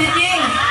จริงๆ